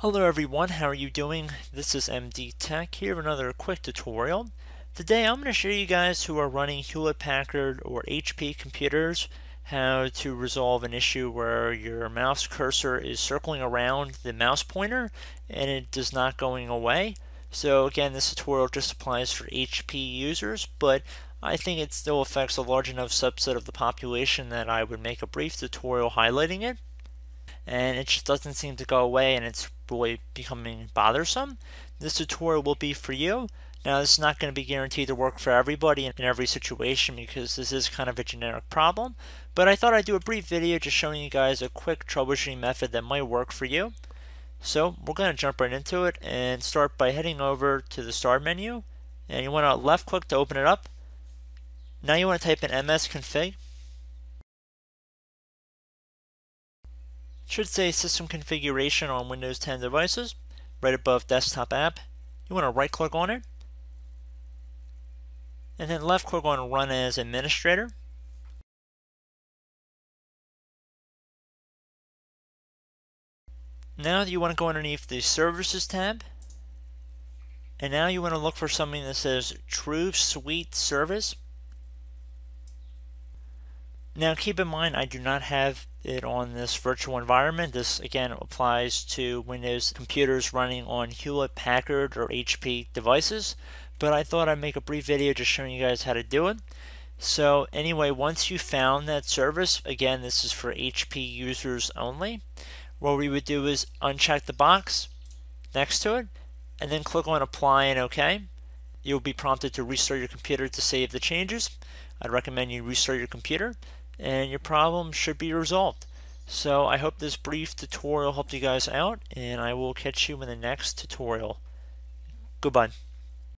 Hello everyone, how are you doing? This is MD Tech here with another quick tutorial. Today I'm going to show you guys who are running Hewlett Packard or HP computers how to resolve an issue where your mouse cursor is circling around the mouse pointer and it does not going away. So again this tutorial just applies for HP users but I think it still affects a large enough subset of the population that I would make a brief tutorial highlighting it and it just doesn't seem to go away and it's really becoming bothersome. This tutorial will be for you. Now this is not going to be guaranteed to work for everybody in every situation because this is kind of a generic problem, but I thought I'd do a brief video just showing you guys a quick troubleshooting method that might work for you. So we're going to jump right into it and start by heading over to the start menu and you want to left click to open it up. Now you want to type in msconfig should say System Configuration on Windows 10 devices, right above Desktop App. You want to right click on it, and then left click on Run as Administrator. Now you want to go underneath the Services tab, and now you want to look for something that says True Suite Service. Now keep in mind I do not have it on this virtual environment. This again applies to Windows computers running on Hewlett Packard or HP devices but I thought I'd make a brief video just showing you guys how to do it. So anyway once you found that service again this is for HP users only what we would do is uncheck the box next to it and then click on apply and OK. You'll be prompted to restart your computer to save the changes. I'd recommend you restart your computer and your problem should be resolved. So I hope this brief tutorial helped you guys out and I will catch you in the next tutorial. Goodbye.